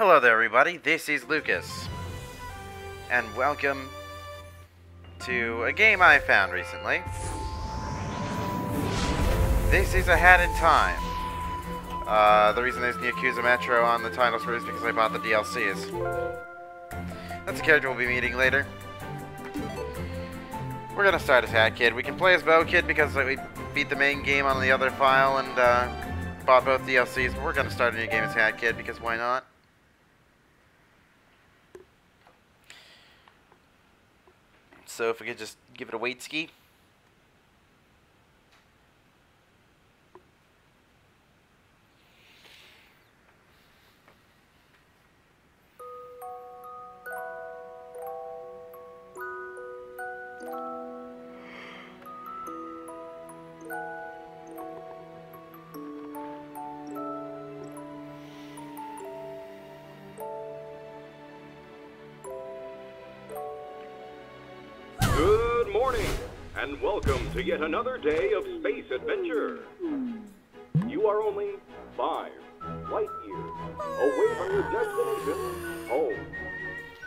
Hello there, everybody. This is Lucas, and welcome to a game I found recently. This is A Hat in Time. Uh, the reason there's the Metro on the title screen is because I bought the DLCs. That's a character we'll be meeting later. We're gonna start as Hat Kid. We can play as Bow Kid because we beat the main game on the other file and uh, bought both DLCs, but we're gonna start a new game as Hat Kid because why not? So if we could just give it a wait ski. And welcome to yet another day of space adventure. You are only five light years away from your destination, home.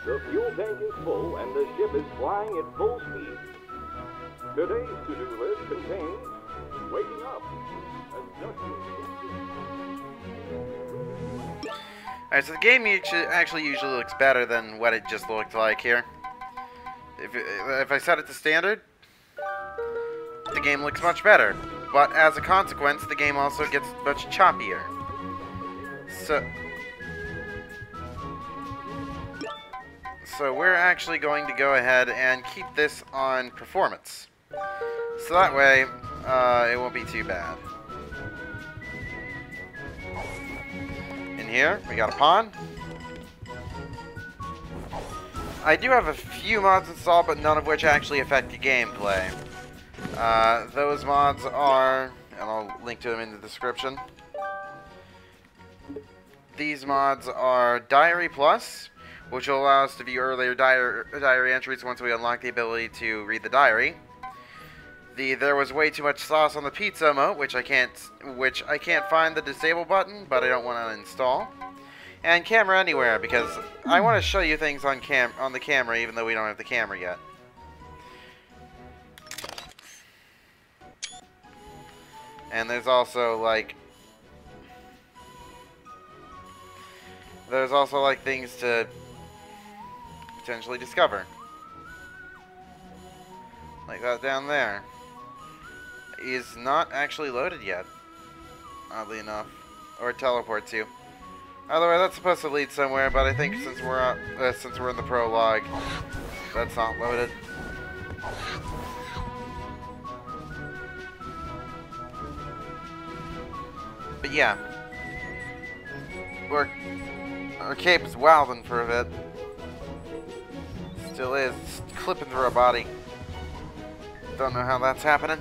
The fuel tank is full and the ship is flying at full speed. Today's to-do list contains waking up. Alright, so the game actually usually looks better than what it just looked like here. If, if I set it to standard, the game looks much better. But as a consequence, the game also gets much choppier. So... So we're actually going to go ahead and keep this on performance. So that way, uh, it won't be too bad. In here, we got a pond. I do have a few mods installed, but none of which actually affect the gameplay. Uh, those mods are, and I'll link to them in the description. These mods are Diary Plus, which will allow us to view earlier diary, diary entries once we unlock the ability to read the diary. The there was way too much sauce on the pizza emote, which I can't, which I can't find the disable button, but I don't want to install. And camera anywhere because I want to show you things on cam on the camera, even though we don't have the camera yet. And there's also like there's also like things to potentially discover. Like that down there is not actually loaded yet, oddly enough, or teleports you. Otherwise, that's supposed to lead somewhere, but I think since we're uh, uh, since we're in the prologue, that's not loaded. But yeah, we're our cape is wilding for a bit. Still is clipping through our body. Don't know how that's happening.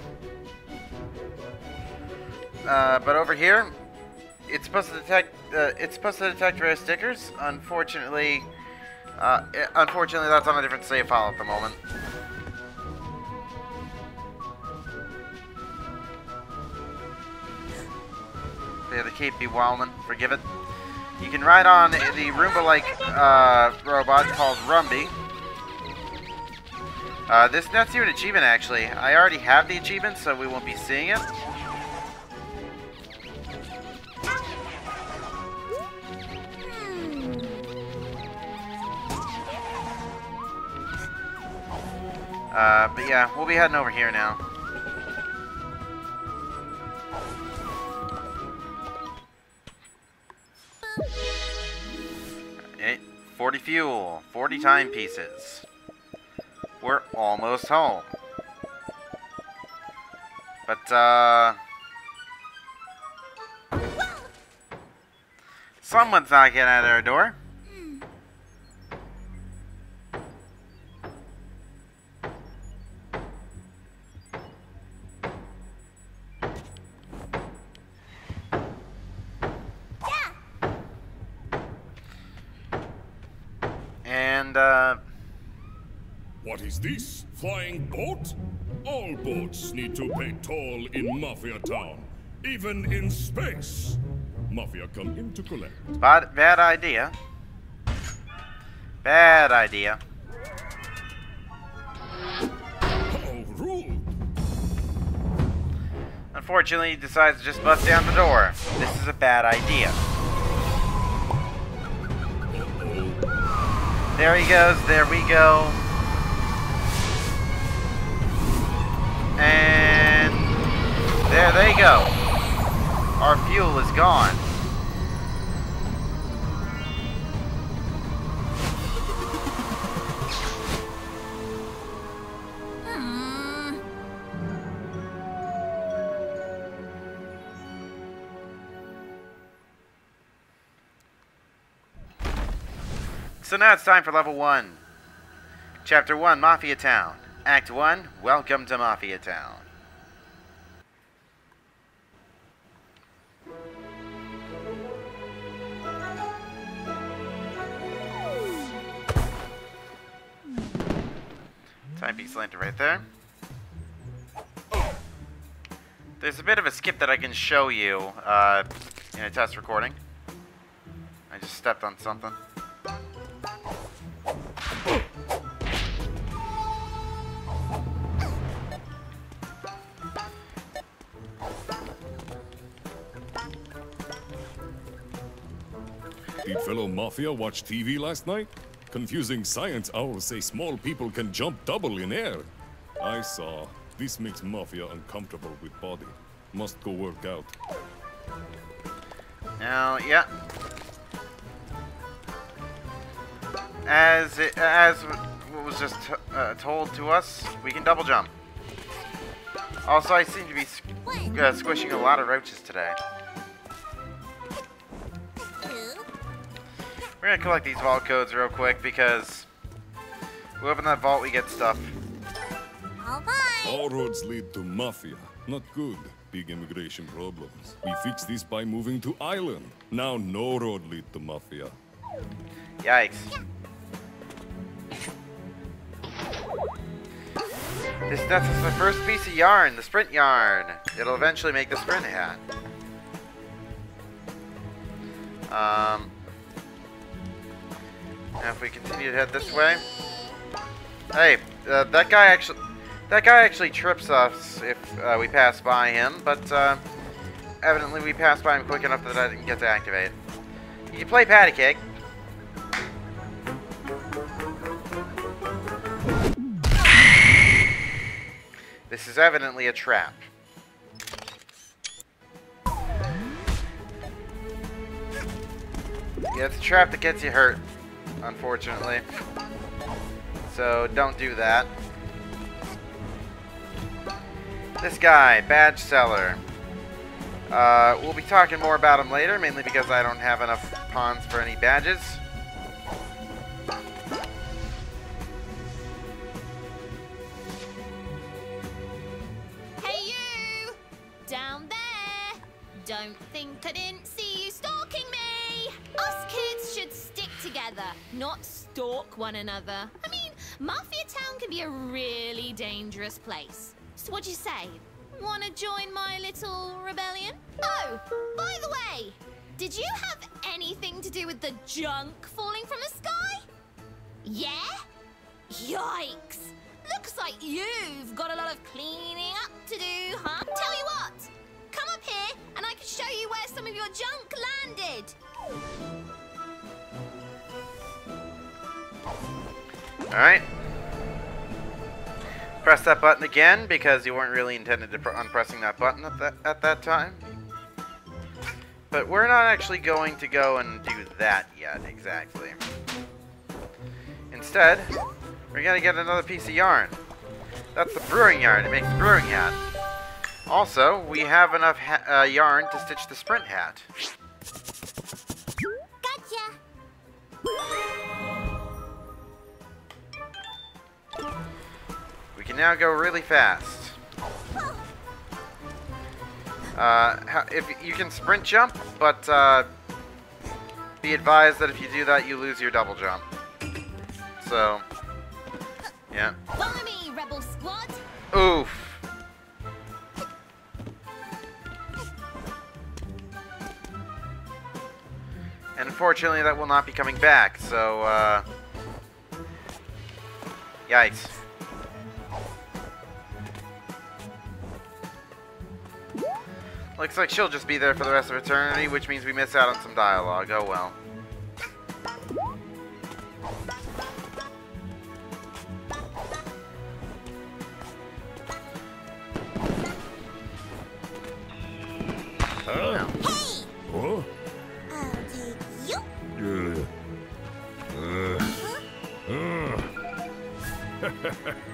Uh, but over here, it's supposed to detect. Uh, it's supposed to detect rare stickers. Unfortunately, uh, unfortunately, that's on a different save file at the moment. The Cape be Wildman, forgive it. You can ride on the Roomba-like uh, robot called Rumbi. Uh, this nets you an achievement, actually. I already have the achievement, so we won't be seeing it. Uh, but yeah, we'll be heading over here now. Fuel, 40 timepieces. We're almost home. But, uh... Someone's knocking at our door. Flying boat? All boats need to pay toll in Mafia Town, even in space. Mafia come in to collect. Bad, bad idea. Bad idea. How rude! Unfortunately, he decides to just bust down the door. This is a bad idea. There he goes. There we go. There they go. Our fuel is gone. Hmm. So now it's time for level 1. Chapter 1, Mafia Town. Act 1, Welcome to Mafia Town. Timepiece lantern right there. There's a bit of a skip that I can show you uh, in a test recording. I just stepped on something. Did fellow Mafia watch TV last night? Confusing science owls say small people can jump double in air. I saw. This makes Mafia uncomfortable with body. Must go work out. Now, yeah. As it, as what was just uh, told to us, we can double jump. Also, I seem to be uh, squishing a lot of roaches today. We're gonna collect these vault codes real quick because we open that vault, we get stuff. Alright. All roads lead to Mafia. Not good. Big immigration problems. We fix this by moving to island. Now no road lead to Mafia. Yikes. This that's the first piece of yarn, the sprint yarn. It'll eventually make the sprint hat. Um, now if we continue to head this way. Hey, uh, that guy actually, that guy actually trips us if uh, we pass by him, but uh, evidently we passed by him quick enough that I didn't get to activate. You can play patty cake. This is evidently a trap. Yeah, it's a trap that gets you hurt, unfortunately. So don't do that. This guy, badge seller. Uh, we'll be talking more about him later, mainly because I don't have enough pons for any badges. Stalk one another. I mean, Mafia Town can be a really dangerous place. So what'd you say? Wanna join my little rebellion? Oh, by the way, did you have anything to do with the junk falling from the sky? Yeah? Yikes! Looks like you've got a lot of cleaning up to do, huh? Tell you what, come up here and I can show you where some of your junk landed. Alright. Press that button again because you weren't really intended to on pressing that button at that, at that time. But we're not actually going to go and do that yet, exactly. Instead, we're going to get another piece of yarn. That's the brewing yarn. It makes the brewing hat. Also, we have enough uh, yarn to stitch the sprint hat. Gotcha. We can now go really fast. Uh, if you can sprint jump, but uh, be advised that if you do that, you lose your double jump. So, yeah. Follow me, Rebel Squad. Oof. And unfortunately, that will not be coming back. So, uh, Yikes. Looks like she'll just be there for the rest of eternity, which means we miss out on some dialogue. Oh well. Oh,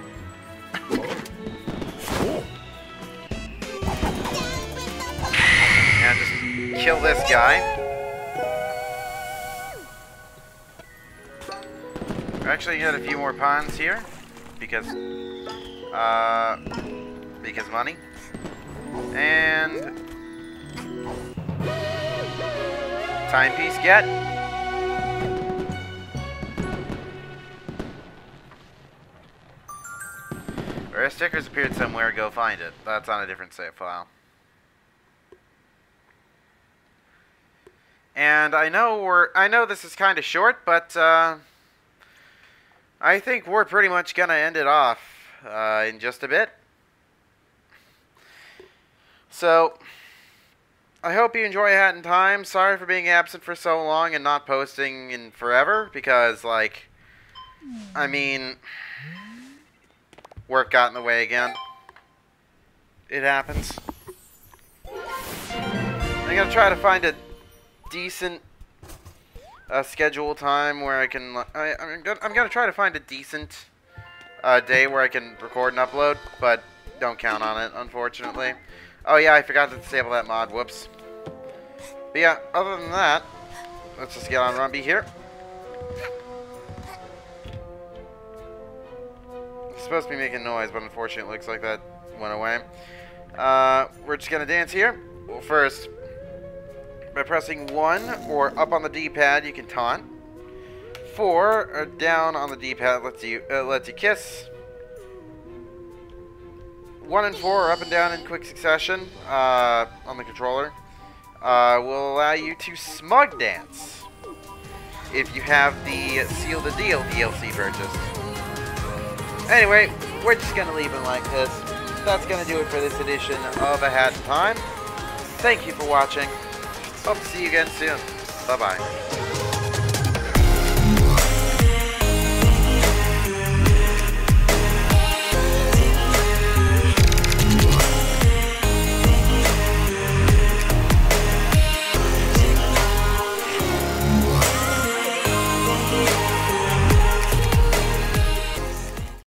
kill this guy. We're actually get a few more pons here because uh because money. And timepiece get. Rare stickers appeared somewhere, go find it. That's on a different save file. And I know we're I know this is kind of short, but uh, I think we're pretty much gonna end it off uh, in just a bit. So I hope you enjoy Hat Time. Sorry for being absent for so long and not posting in forever because like I mean work got in the way again. It happens. I'm gonna try to find a decent uh, schedule time where I can. I, I'm, gonna, I'm gonna try to find a decent uh, day where I can record and upload, but don't count on it, unfortunately. Oh yeah, I forgot to disable that mod. Whoops. But yeah, other than that, let's just get on Rumbi here. It's supposed to be making noise, but unfortunately it looks like that went away. Uh, we're just gonna dance here. Well, first, by pressing 1 or up on the D-pad, you can taunt. 4 or down on the D-pad lets you uh, lets you kiss. 1 and 4 are up and down in quick succession uh, on the controller. Uh, will allow you to smug dance if you have the Seal the Deal DLC purchased. Anyway, we're just gonna leave it like this. That's gonna do it for this edition of A Hat in Time. Thank you for watching. Hope to see you again soon. Bye bye.